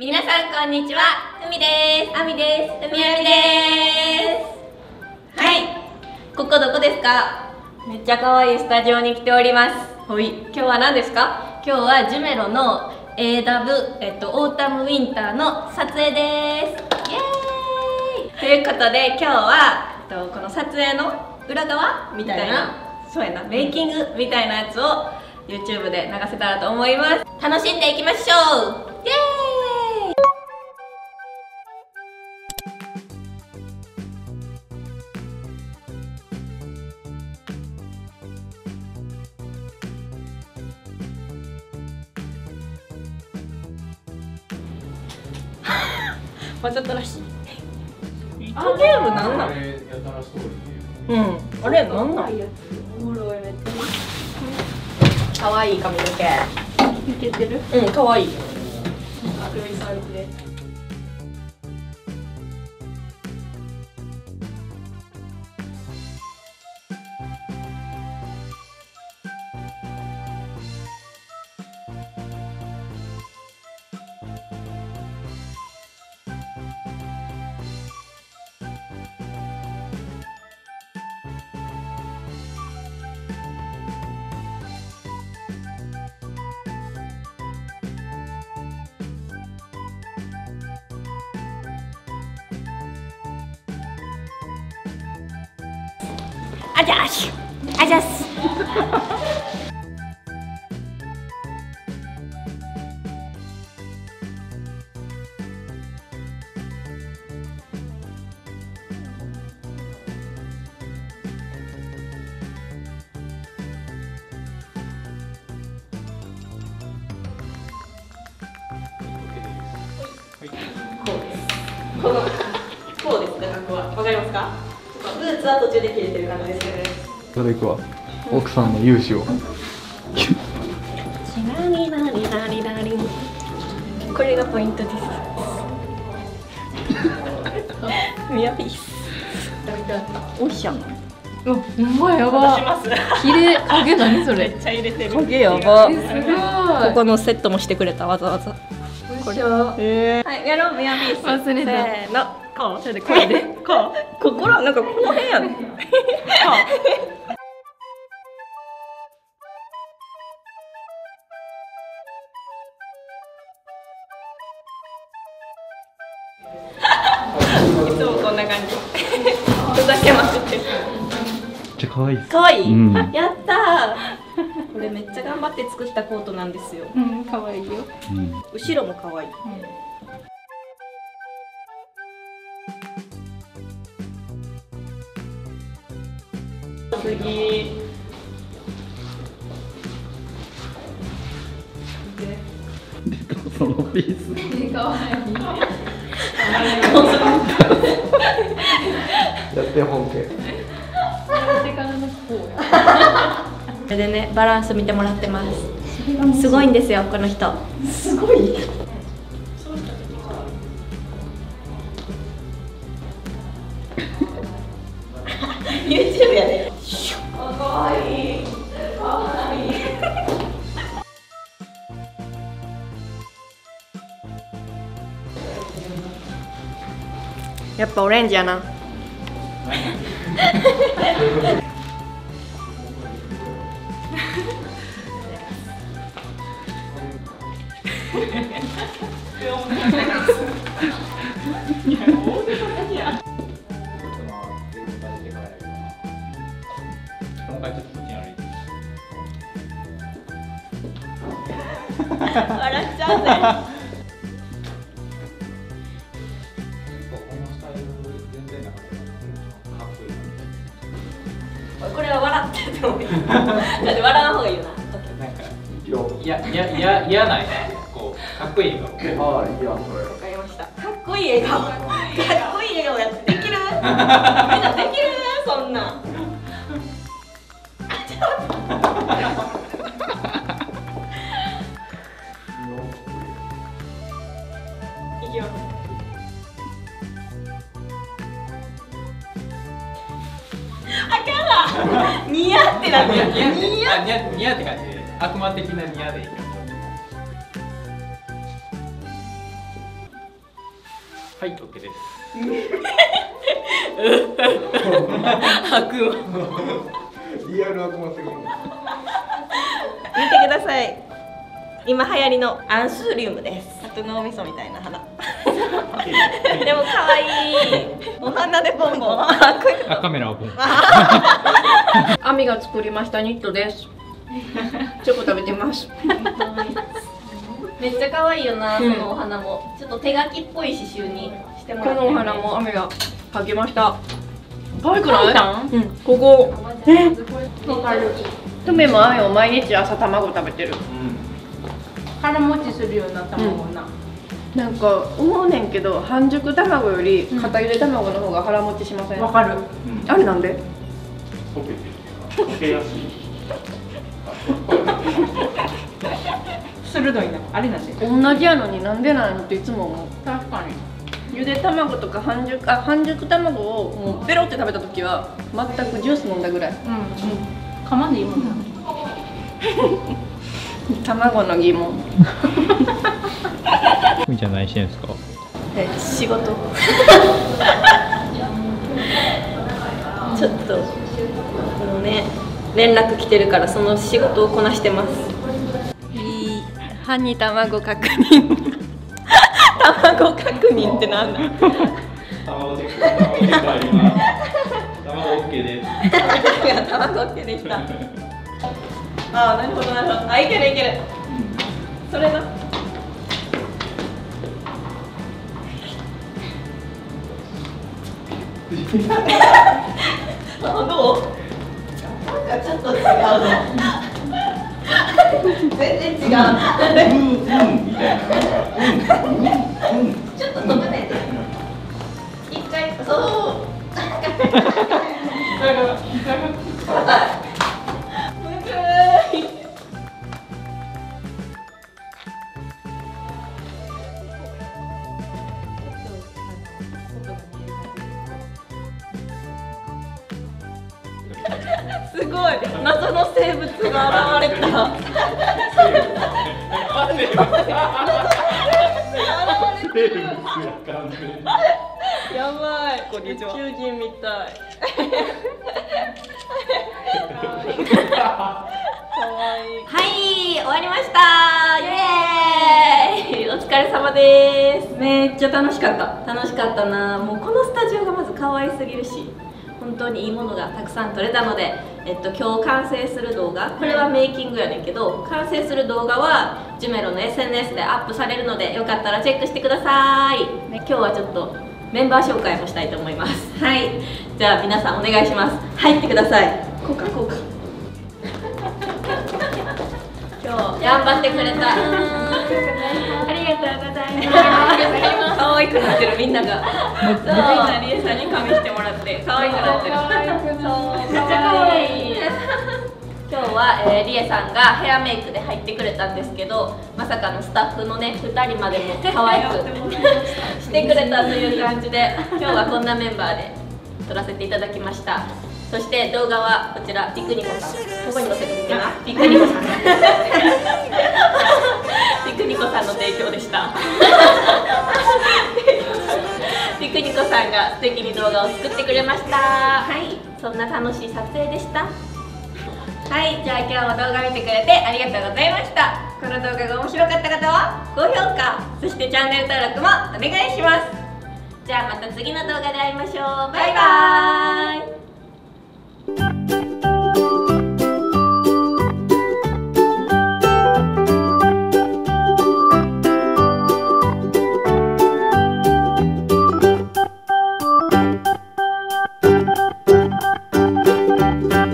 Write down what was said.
皆さんこんにちは。ふみです。あみです。ふみあみです。はい。ここどこですか？めっちゃ可愛いスタジオに来ております。ほい。今日は何ですか？今日はジュメロの AW、えっと、オータムウィンターの撮影です。イエーイ。ということで今日は、えっと、この撮影の裏側みたいな。そうやなメイキングみたいなやつを YouTube で流せたらと思います。楽しんでいきましょうわざとらしい。あゲームなんなん？うん。あれなんなん？かわいい髪の毛。いけてる？うんかわい。いあじゃあしあじゃっす。このこうですね格好は。わかりますか？ブーツは途中で切れてる感じですよね。それいくわ。奥さんの勇姿を。これがポイントです。ミヤピース。おいしゃんうまやば綺麗影何そめれっちゃ入れてる。影やばえすごい。ここのセットもしてくれた。わざわざ。これ。は。えはいやろう。ミヤピース。忘れた。せーのこうそれでこうでこう。ここらなんかこの辺やねん。こう。いつもこんな感じ。ふざけまくってめっちゃ可愛い。っすかわい。い、うん。やったー。これめっちゃ頑張って作ったコートなんですよ。うん可愛いよ。うん。後ろも可愛い次。そのピース。可愛いやって本家。でねバランス見てもらってます。すごいんですよこの人。すごい。YouTube やでやっぱオレンジやな。笑っちゃうぜ。笑わん方がいいよな。なんかよいやいやいや嫌ないこうかっこいいのああいいやんそれわかりました。かっこいい笑顔。かっこいい笑顔やってできる？みんなできる？そんな。んいき似合ってなってるいや似合って似合あ似合似合って感じで悪魔的な似合でいいかはい OK です。悪魔リアル悪魔す。ぎる見てください今流行りのアンスーリウムです。あと脳みそみたいな花でも可愛いお花でボンボン。あカメラオープン。アミが作りましたニットです。チョコ食べてます。とめっちゃ可愛いよな、うん。そのお花も。ちょっと手書きっぽい刺繍にしてもこらって。のお花もアミが描きました。可愛くない？うんここえトメもアミも毎日朝卵食べてる腹持ちするようになったもんな、なんか思うねんけど半熟卵より片ゆで卵の方が腹持ちしません、わかる。あれなんで？鋭いな。あれなんで？同じやのになんでないのっていつも思う。確かに。ゆで卵とか半熟あ半熟卵をもうペロって食べた時は全くジュース飲んだぐらい。うん。うん。かまんでいいもんな。卵の疑問。ふ みちゃん何してんすか？え仕事。ちょっとこのね連絡来てるからその仕事をこなしてます。いい。歯に卵確認。卵確認ってなんだ？卵チェック卵チェックあります卵 OK です。いや卵ってできたああなるほどなるほど。あいけるいける。それなどうなんかちょっと違うの全然違ううん、うん、うんちょっと止めて一回そう？すごい。謎の生物が現れたやばい。宇宙人みたい。はい。終わりましたイエーイお疲れ様です。めっちゃ楽しかった。楽しかったな。もうこのスタジオがまず可愛すぎるし。本当にいいものがたくさん撮れたので、えっと、今日完成する動画。これはメイキングやねんけど完成する動画はジュメロの SNS でアップされるのでよかったらチェックしてください、ね、今日はちょっとメンバー紹介もしたいと思います。はい。じゃあ皆さんお願いします。入ってください。こうかこうか。今日頑張ってくれた。ありがとうございます。可愛くなってるみんなが。そう。みんなリエさんに髪してもらって可愛くなってるめっちゃ可愛い。今日は、えー、リエさんがヘアメイクで入ってくれたんですけどまさかのスタッフのね2人までも可愛くしてくれたとい。う感じで今日はこんなメンバーで撮らせてい。ただきましたそして動画はこちらピクニコさんここに載せてみてなピクニコさんピクニコさんの提供でした。ピクニコさんが素敵に動画を作ってくれました。はい。そんな楽しい撮影でした。はい。じゃあ今日も動画見てくれてありがとうございました。この動画が面白かった方は高評価そしてチャンネル登録もお願いします。じゃあまた次の動画で会いましょう。バイバーイ